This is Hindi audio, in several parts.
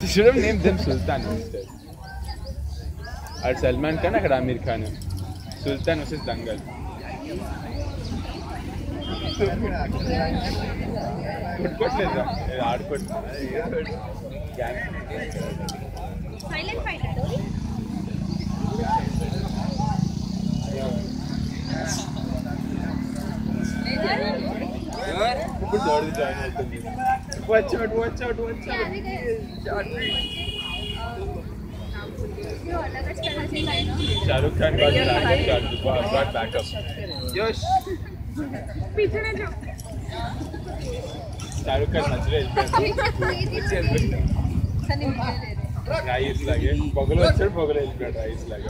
You should have named them Sultan instead. Or Salman Khan or Amir Khan. Sultan versus Dangal. కొట్టుకోవట్లేదా ఆడుకోవట్లేదు silent fight అడోరి ఇప్పుడు దొరది జాయిన్ అవుతుంది Watch out, watch out, watch out. Shahrukh Khan got shot, got, got back up. Yosh. पीछे ना जाओ. शाहरुख खान नाच रहे हैं. राइस लगे, बगलों से बगलों इल्का राइस लगे.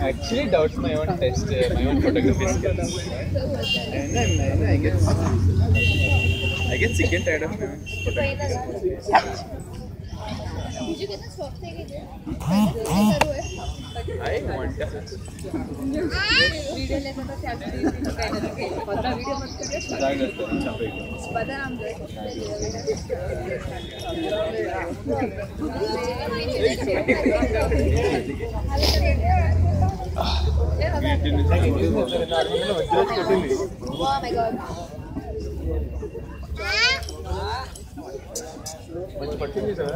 Actually doubts my own test, uh, my own photography skills. And then, and I get, I get sick and tired of my photography I want कितना ಚಂಪೆ. వీటిని వదిలేసి మంచి పట్టింది సార్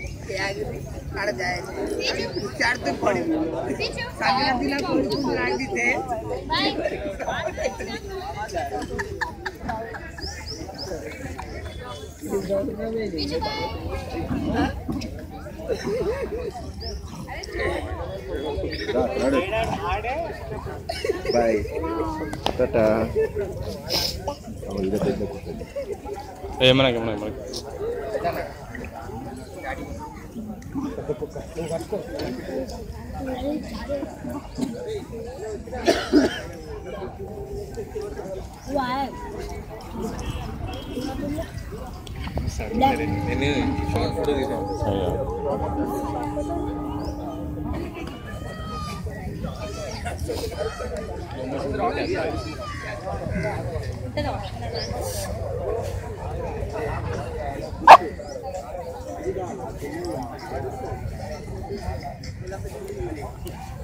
ব্যাগরে কাড়া যায় আমি চারতে পড়ি সাগর দিলা করছি রাগ দিতে बाय टाटा ये मना के मना के 볼까? 이거 갖고. 와. 얘는 중앙 구독에서 너무 힘들어하지 않나? Thank you.